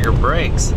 bigger brakes.